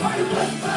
Everybody with me!